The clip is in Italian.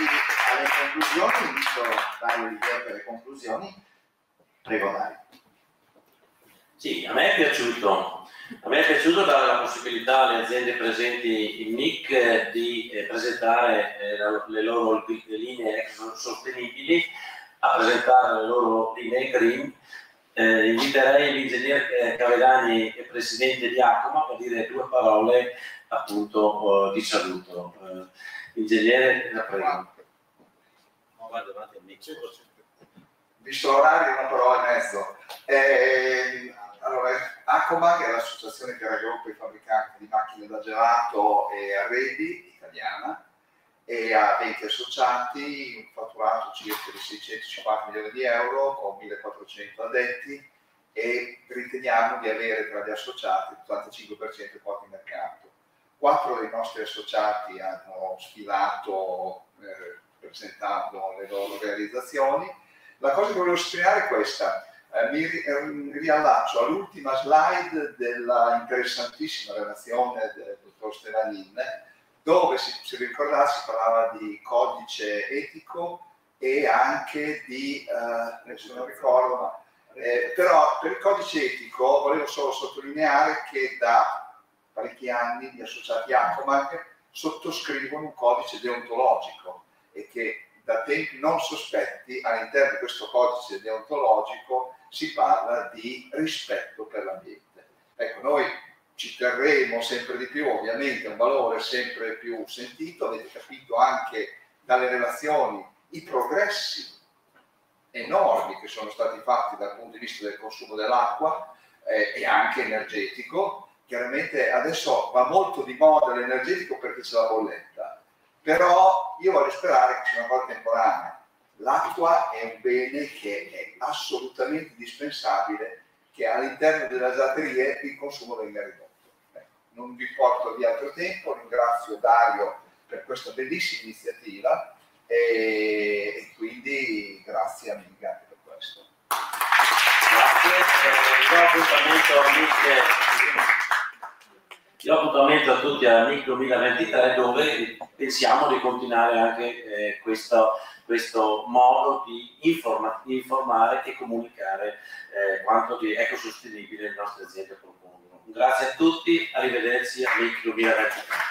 quindi alle conclusioni, invito Dario l'idea per le conclusioni. Prego Dario. Sì, a me è piaciuto. A me è piaciuto dare la possibilità alle aziende presenti in MIC di eh, presentare eh, le loro linee sostenibili, a presentare le loro linee green. Eh, inviterei l'ingegnere Cavedani, presidente di Acoma, per dire due parole appunto di saluto. ingegnere, la prego. Guarda davanti al mic. Visto l'orario, una parola e mezzo. Eh, allora, Acomag è l'associazione che raggruppa i fabbricanti di macchine da gelato e arredi italiana e ha 20 associati, un fatturato circa di 650 milioni di euro con 1400 addetti e riteniamo di avere tra gli associati l'85% di quota di mercato. Quattro dei nostri associati hanno sfilato eh, presentando le loro realizzazioni. La cosa che volevo sottolineare è questa, eh, mi ri- riallaccio all'ultima slide della interessantissima relazione del dottor Stevanin, dove si, se vi si parlava di codice etico e anche di, eh, nessuno ricordo, ma, eh, però per il codice etico volevo solo sottolineare che da parecchi anni gli associati Acomac sottoscrivono un codice deontologico e che da tempi non sospetti all'interno di questo codice deontologico si parla di rispetto per l'ambiente. Ecco, noi terremo sempre di più, ovviamente un valore sempre più sentito, avete capito anche dalle relazioni i progressi enormi che sono stati fatti dal punto di vista del consumo dell'acqua eh, e anche energetico. Chiaramente adesso va molto di moda l'energetico perché c'è la bolletta, però io voglio sperare che sia una cosa temporanea L'acqua è un bene che è assolutamente indispensabile che all'interno delle asaterie il consumo venga ridotto. Non vi porto via altro tempo, ringrazio Dario per questa bellissima iniziativa e, quindi grazie a anche per questo. Grazie, eh, appuntamento do appuntamento a tutti al MIC 2023 dove pensiamo di continuare anche eh, questo questo modo di informa- informare e comunicare eh, quanto di ecosostenibile le nostre aziende propongono. Grazie a tutti, arrivederci a MIC 2023.